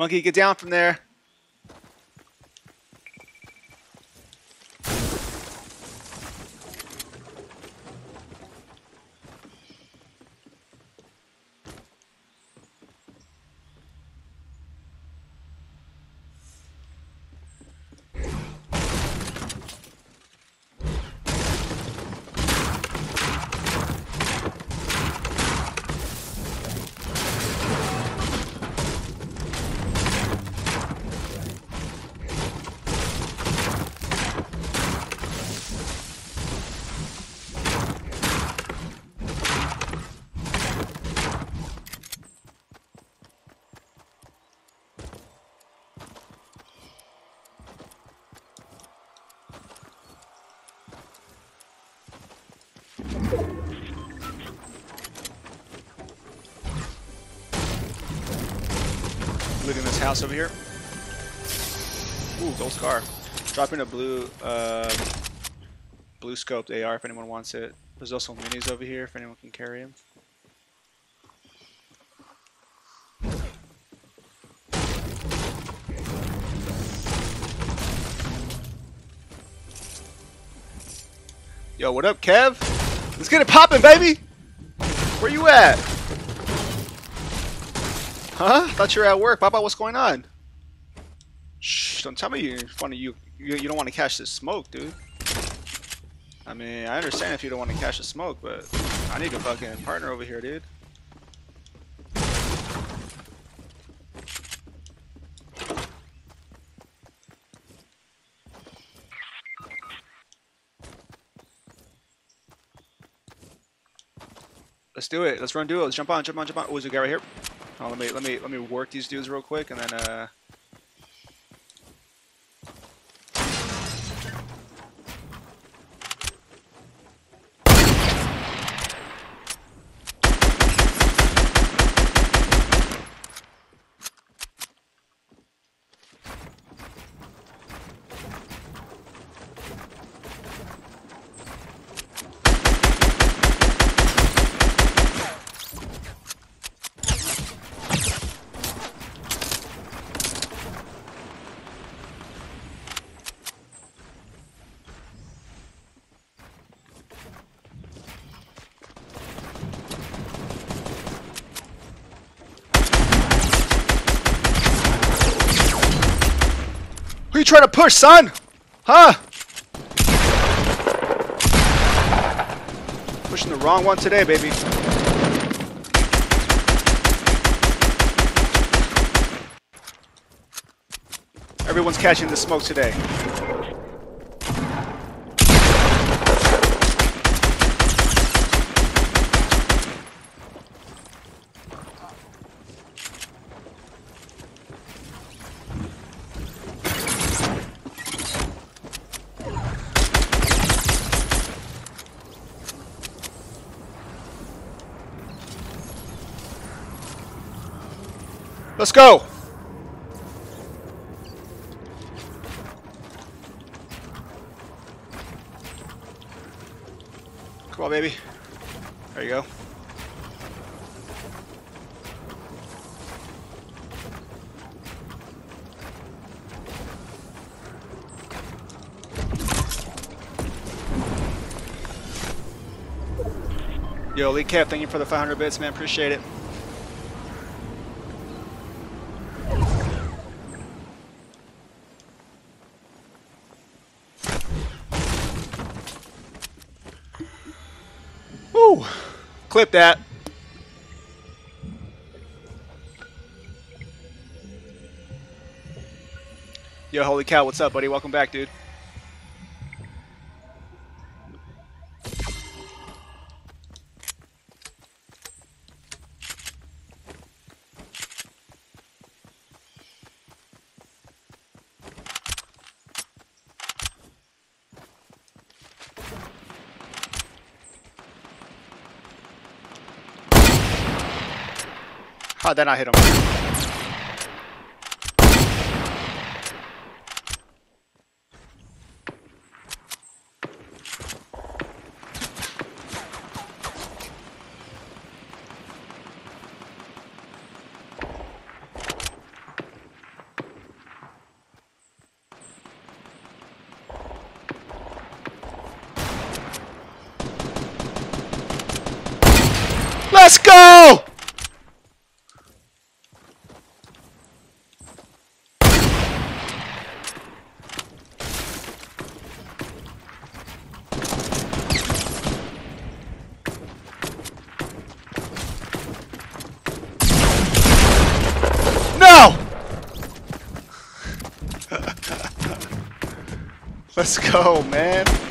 Monkey, get down from there. Looting this house over here. Ooh, gold scar. Dropping a blue, uh, blue scoped AR if anyone wants it. There's also minis over here if anyone can carry them. Yo, what up, Kev? Let's get it popping, baby! Where you at? Huh? Thought you were at work. Papa, what's going on? Shh, don't tell me you want to you, you you don't want to catch this smoke, dude. I mean, I understand if you don't want to catch the smoke, but I need a fucking partner over here, dude. Let's do it. Let's run duo. Let's jump on, jump on, jump on. Oh, there's a guy right here. Oh, let me let me let me work these dudes real quick, and then uh. You trying to push, son? Huh? Pushing the wrong one today, baby. Everyone's catching the smoke today. Let's go. Come on, baby. There you go. Yo, Lee Cap, thank you for the 500 bits, man. Appreciate it. Woo! Clip that. Yo, holy cow, what's up, buddy? Welcome back, dude. Oh, then I hit him. Let's go! Let's go, man.